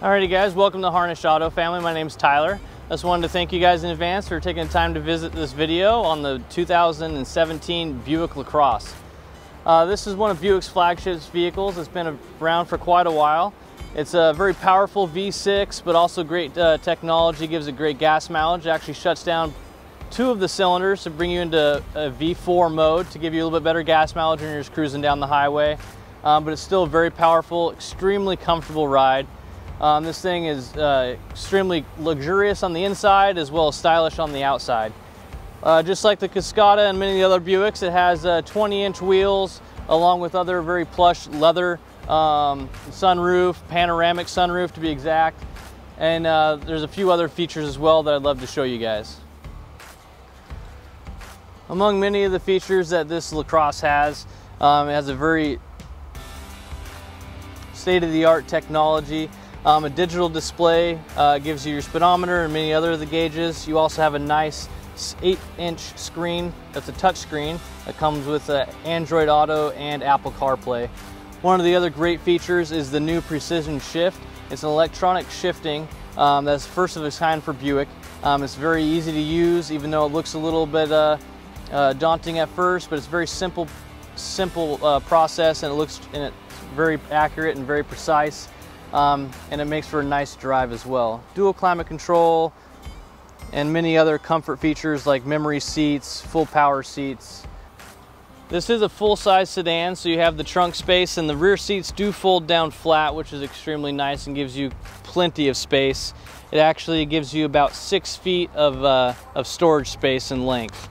Alrighty guys, welcome to Harnish Auto family. My name is Tyler. I just wanted to thank you guys in advance for taking the time to visit this video on the 2017 Buick LaCrosse. Uh, this is one of Buick's flagship vehicles. It's been around for quite a while. It's a very powerful V6, but also great uh, technology, gives a great gas mileage. It actually shuts down two of the cylinders to bring you into a V4 mode to give you a little bit better gas mileage when you're just cruising down the highway. Um, but it's still a very powerful, extremely comfortable ride. Um, this thing is uh, extremely luxurious on the inside as well as stylish on the outside. Uh, just like the Cascada and many of the other Buicks, it has uh, 20 inch wheels along with other very plush leather um, sunroof, panoramic sunroof to be exact. And uh, there's a few other features as well that I'd love to show you guys. Among many of the features that this LaCrosse has, um, it has a very state-of-the-art technology um, a digital display uh, gives you your speedometer and many other of the gauges. You also have a nice 8-inch screen that's a touch screen that comes with uh, Android Auto and Apple CarPlay. One of the other great features is the new Precision Shift. It's an electronic shifting um, that's first of its kind for Buick. Um, it's very easy to use even though it looks a little bit uh, uh, daunting at first, but it's very simple simple uh, process and it looks and it's very accurate and very precise um, and it makes for a nice drive as well. Dual climate control and many other comfort features like memory seats, full power seats. This is a full-size sedan, so you have the trunk space and the rear seats do fold down flat, which is extremely nice and gives you plenty of space. It actually gives you about six feet of, uh, of storage space in length.